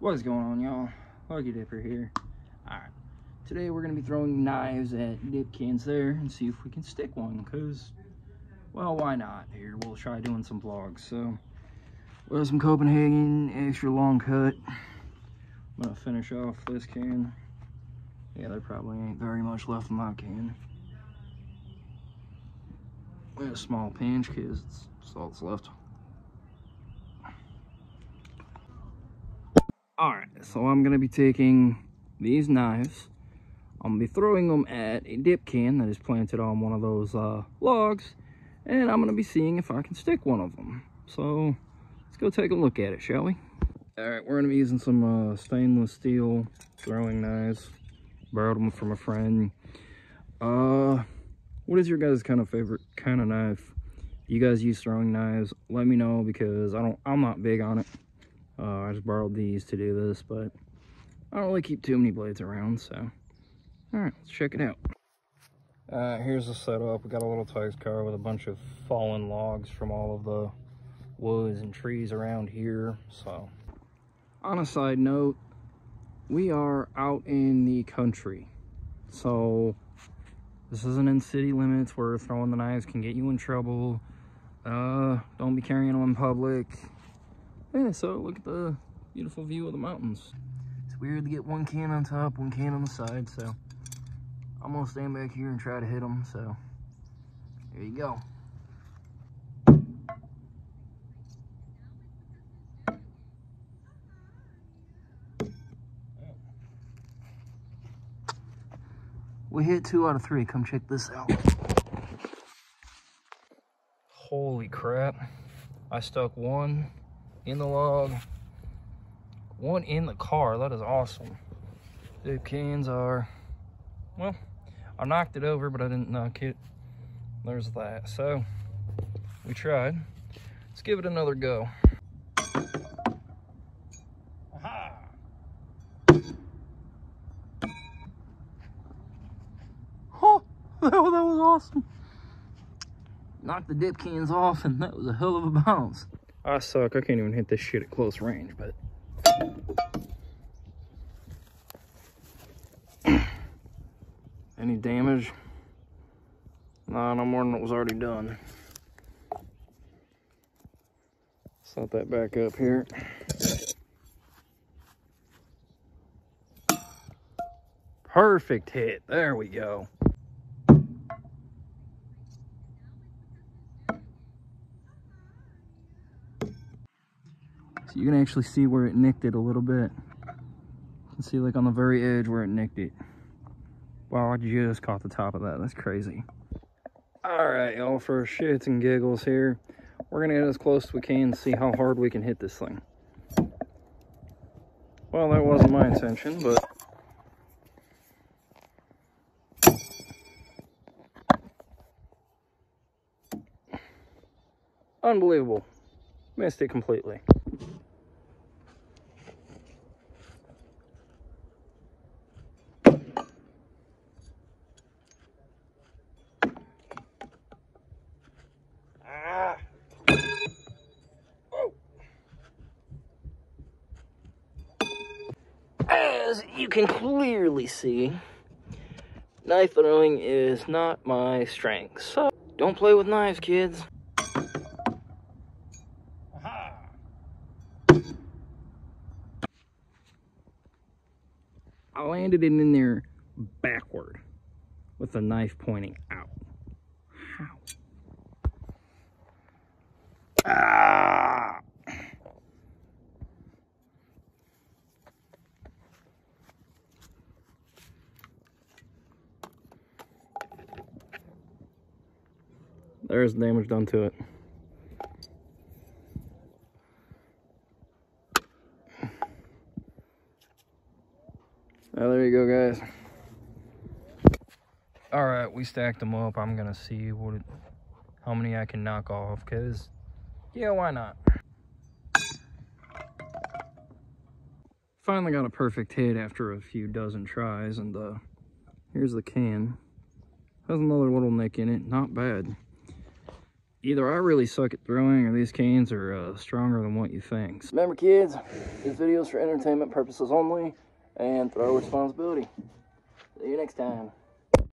What's going on, y'all? Lucky Dipper here. Alright, today we're going to be throwing knives at dip cans there and see if we can stick one, because, well, why not? Here, we'll try doing some vlogs. So, we have some Copenhagen extra long cut. I'm going to finish off this can. Yeah, there probably ain't very much left in my can. Have a small pinch, because it's all that's left. Alright, so I'm to be taking these knives. I'm to be throwing them at a dip can that is planted on one of those uh, logs. And I'm to be seeing if I can stick one of them. So, let's go take a look at it, shall we? Alright, we're going to be using some uh, stainless steel throwing knives. Borrowed them from a friend. Uh, what is your guys' kind of favorite kind of knife? You guys use throwing knives? Let me know because I don't. I'm not big on it. Uh, I just borrowed these to do this, but I don't really keep too many blades around, so. Alright, let's check it out. Uh, here's the setup. We got a little toys car with a bunch of fallen logs from all of the woods and trees around here, so. On a side note, we are out in the country, so this isn't in city limits where throwing the knives can get you in trouble. Uh, don't be carrying them in public yeah, so look at the beautiful view of the mountains. It's weird to get one can on top, one can on the side, so I'm gonna stand back here and try to hit them, so there you go. We hit two out of three. Come check this out. Holy crap. I stuck one in the log, one in the car. That is awesome. The cans are, well, I knocked it over, but I didn't knock it. There's that. So, we tried. Let's give it another go. Aha! Oh, that was awesome. Knocked the dip cans off, and that was a hell of a bounce. I suck. I can't even hit this shit at close range, but... Any damage? No, no more than what was already done. Set that back up here. Perfect hit. There we go. So you can actually see where it nicked it a little bit. You can see like on the very edge where it nicked it. Wow, I just caught the top of that. That's crazy. All right, y'all, for shits and giggles here, we're gonna get as close as we can and see how hard we can hit this thing. Well, that wasn't my intention, but... Unbelievable. Missed it completely. as you can clearly see, knife throwing is not my strength. So don't play with knives, kids. I landed it in there backward with the knife pointing There's damage done to it. Oh, there you go, guys. All right, we stacked them up. I'm gonna see what, it, how many I can knock off, cause yeah, why not? Finally got a perfect hit after a few dozen tries, and uh, here's the can. Has another little nick in it, not bad. Either I really suck at throwing or these canes are uh, stronger than what you think. Remember kids, this video is for entertainment purposes only and throw responsibility. See you next time.